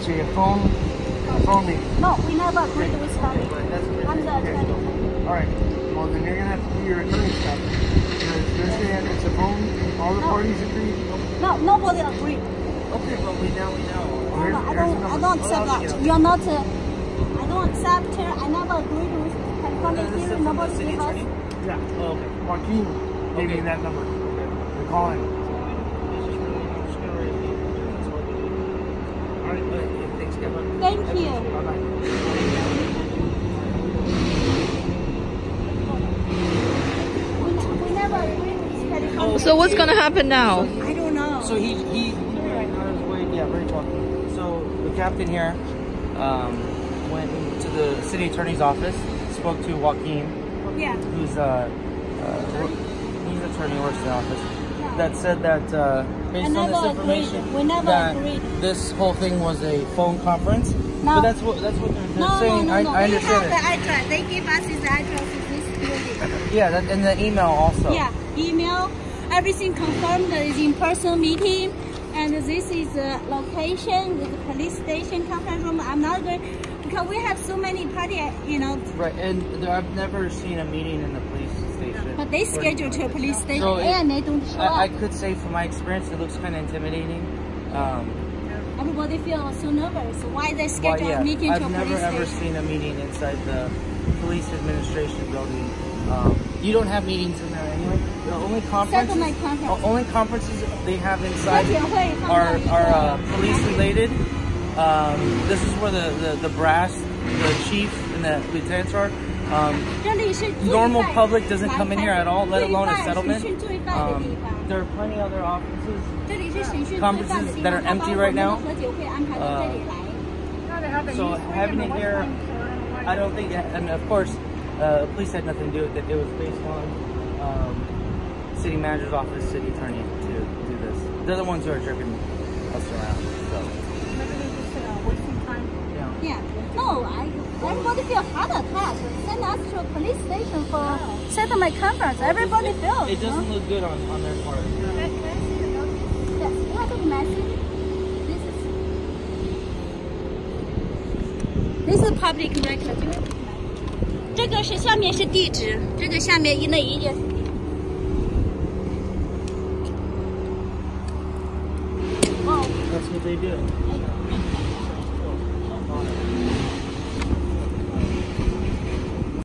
actually a phone, a phone meeting. No, we never agreed with Tommy. That's I'm the okay. attorney. All right. Well, then you're gonna have to do your attorney stuff because they're saying it's a phone. All the No. parties agree. No, nobody agreed. Okay, but we now we know. No, no, I don't, I don't accept that. You're not, uh, I don't accept her. I never agreed with California this is hearing. from the Nobody gave us. Yeah. Oh, okay. Joaquin gave me Okay. that number. We're calling. All right, uh, thanks, Kevin. Thank you. Bye bye. We, we never agreed with California. So what's gonna happen now? I don't know. So he he right on his way. Yeah, very talking. So the captain here um, went to the city attorney's office, spoke to Joaquin, yeah. who's uh, uh he's an attorney works in the office. That said that uh, based on this agreed. information, We never that agreed. this whole thing was a phone conference. No. But that's what that's what they're, they're No, saying. no, I, no, no. I They understand have it. the address. They give us his address in this building. Yeah, that, and the email also. Yeah, email, everything confirmed is in-person meeting, and this is the location, the police station, conference room. I'm not going, because we have so many party, you know, Right, and I've never seen a meeting in the police but they schedule to a police station so and they don't show I, I, could say from my experience, it looks kind of intimidating. Um, Everybody feels so nervous. Why they schedule well, yeah, a meeting I've to a police station? I've never ever seen a meeting inside the police administration building. Um, you don't have meetings in there anyway. The only conferences, conference. only conferences they have inside are, are uh, police related. Um, this is where the, the, the brass, the chief, and the lieutenants are. Um, normal public doesn't come in here at all, let alone a settlement. Um, there are plenty other offices, conferences that are empty right now. Uh, so having it here, I don't think, and of course, uh, police had nothing to do with it. It was based on um, city manager's office, city attorney to do this. They're the ones who are jerking us around. So. yeah. Yeah. No, I, everybody feel heart attack. Send us to a police station for settlement conference. Everybody feels. It doesn't look good on, on their part. Yes, look at message. This is this is public record. 这个是下面是地址，这个下面一那一页是地址。哦， That's what they do.